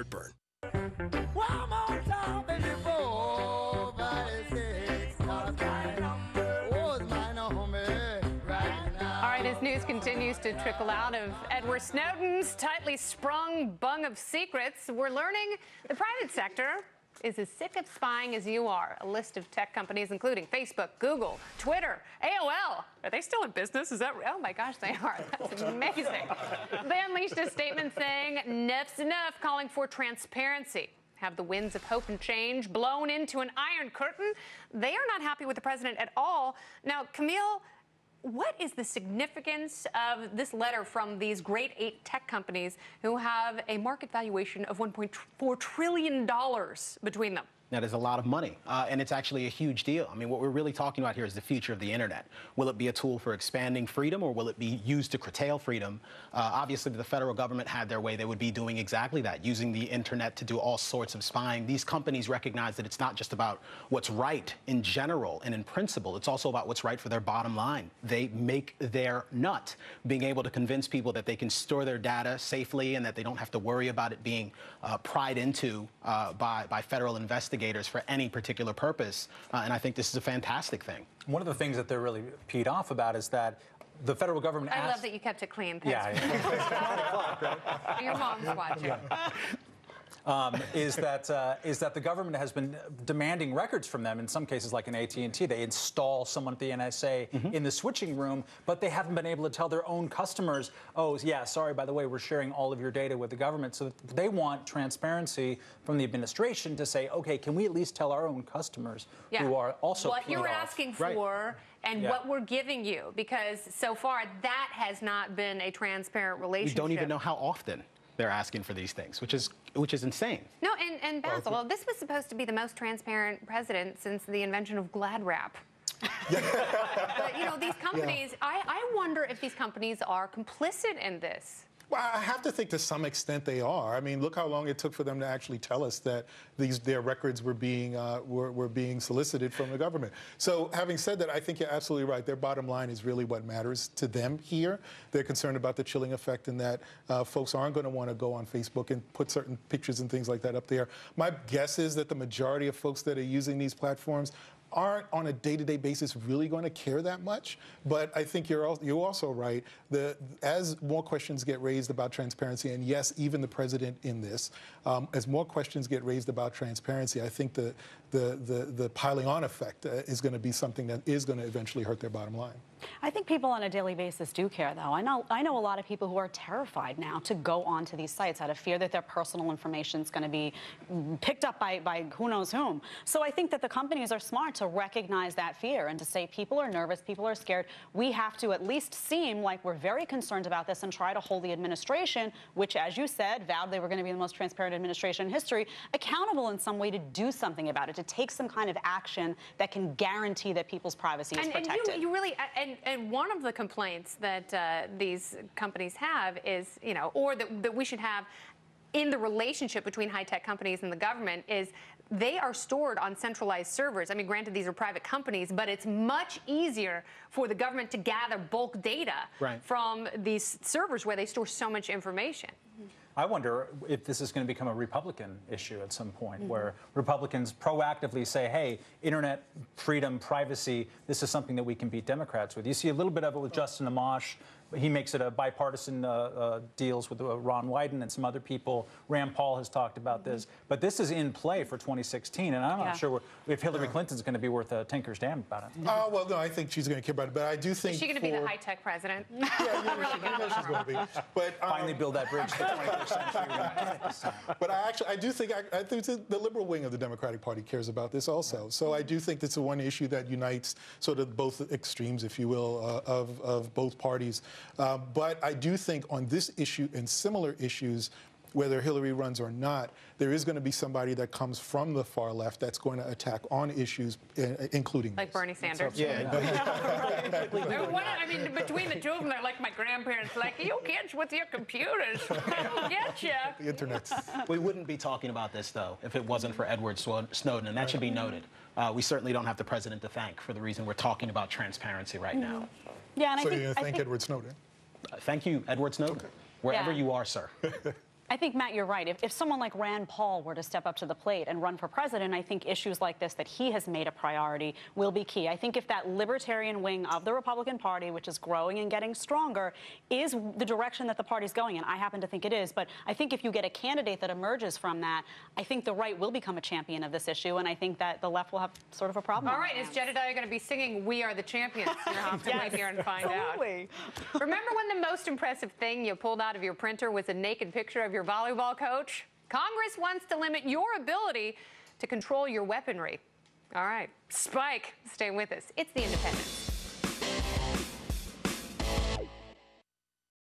heartburn. All right, as news continues to trickle out of Edward Snowden's tightly sprung bung of secrets, we're learning the private sector is as sick of spying as you are. A list of tech companies, including Facebook, Google, Twitter, AOL. Are they still in business? Is that? real? Oh my gosh, they are. That's amazing. they unleashed a statement saying, "Enough's enough," calling for transparency. Have the winds of hope and change blown into an iron curtain? They are not happy with the president at all. Now, Kmele. What is the significance of this letter from these great eight tech companies who have a market valuation of $1.4 trillion between them? That is a lot of money, uh, and it's actually a huge deal. I mean, what we're really talking about here is the future of the internet. Will it be a tool for expanding freedom, or will it be used to curtail freedom? Uh, obviously, if the federal government had their way, they would be doing exactly that, using the internet to do all sorts of spying. These companies recognize that it's not just about what's right in general and in principle, it's also about what's right for their bottom line. They make their nut, being able to convince people that they can store their data safely and that they don't have to worry about it being uh, pried into uh, by, by federal investigators for any particular purpose. Uh, and I think this is a fantastic thing. One of the things that they're really peed off about is that the federal government I asked, love that you kept it clean. Thanks. Yeah, Your mom's watching. Um, is that uh, is that the government has been demanding records from them in some cases, like in AT&T. They install someone at the NSA Mm-hmm. in the switching room, but they haven't been able to tell their own customers, "Oh, yeah, sorry, by the way, we're sharing all of your data with the government." So they want transparency from the administration to say, "Okay, can we at least tell our own customers who are also what you're off?" asking Right. for and Yeah. what we're giving you because so far that has not been a transparent We relationship. don't even know how often they're asking for these things, which is which is insane. No, and, and Basil, this was supposed to be the most transparent president since the invention of Glad Wrap. but you know, these companies, I, I wonder if these companies are complicit in this. Well, I have to think to some extent they are. I mean, look how long it took for them to actually tell us that these their records were being uh, were, were being solicited from the government. So, having said that, I think you're absolutely right. Their bottom line is really what matters to them here. They're concerned about the chilling effect, and that uh, folks aren't going to want to go on Facebook and put certain pictures and things like that up there. My guess is that the majority of folks that are using these platforms aren't on a day-to-day basis really going to care that much. But I think you're also, you're also right. The as more questions get raised about transparency, and yes, even the president in this, um, as more questions get raised about transparency, I think the the the, the piling on effect uh, is going to be something that is going to eventually hurt their bottom line. I think people on a daily basis do care, though. I know I know a lot of people who are terrified now to go onto these sites out of fear that their personal information is going to be picked up by, by who knows whom. So I think that the companies are smart to recognize that fear and to say people are nervous, people are scared. We have to at least seem like we're very concerned about this and try to hold the administration, which, as you said, vowed they were going to be the most transparent administration in history, accountable in some way to do something about it, to take some kind of action that can guarantee that people's privacy is And, and protected. you, you really, and, and one of the complaints that uh, these companies have is, you know, or that, that we should have in the relationship between high tech companies and the government is they are stored on centralized servers. I mean, granted, these are private companies, but it's much easier for the government to gather bulk data Right. from these servers where they store so much information. I wonder if this is going to become a Republican issue at some point, where mm-hmm. Republicans proactively say, hey, internet freedom, privacy, this is something that we can beat Democrats with. You see a little bit of it with Justin Amash. He makes it a bipartisan uh, uh, deals with uh, Ron Wyden and some other people. Rand Paul has talked about this. But this is in play for 2016, and I'm Yeah. not sure if Hillary Clinton's going to be worth a tinker's dam about it. Oh well, no, I think she's going to care about it, but I do think Is she going to be the high tech president? Yeah, you know, she- you she's going to be. But um, Finally build that bridge to the 21st century. We're gonna get it this time. But I actually, I do think, I, I think the liberal wing of the Democratic Party cares about this also. So I do think that's the one issue that unites sort of both extremes, if you will, uh, of, of both parties. Uh, but I do think on this issue and similar issues, whether Hillary runs or not, there is going to be somebody that comes from the far left that's going to attack on issues, uh, including Like this. Bernie Sanders. Yeah. They're one- I mean, between the two of them, they're like my grandparents. Like you kids with your computers, we'll get you. The internet. We wouldn't be talking about this, though, if it wasn't for Edward Snowden, and that should be noted. Uh, we certainly don't have the president to thank for the reason we're talking about transparency right now. Yeah, and I So think, you're I thank think- Edward Snowden? Uh, thank you, Edward Snowden, wherever Yeah. you are, sir. I think, Matt, you're right. If, if someone like Rand Paul were to step up to the plate and run for president, I think issues like this that he has made a priority will be key. I think if that libertarian wing of the Republican Party, which is growing and getting stronger, is the direction that the party's going in, I happen to think it is. But I think if you get a candidate that emerges from that, I think the right will become a champion of this issue, and I think that the left will have sort of a problem. All right, is. Jedediah going to be singing "We Are the Champions"? You'll have to wait here and find Absolutely. out. Remember when the most impressive thing you pulled out of your printer was a naked picture of your volleyball coach? Congress wants to limit your ability to control your weaponry. All right, Spike, stay with us. It's the Independent.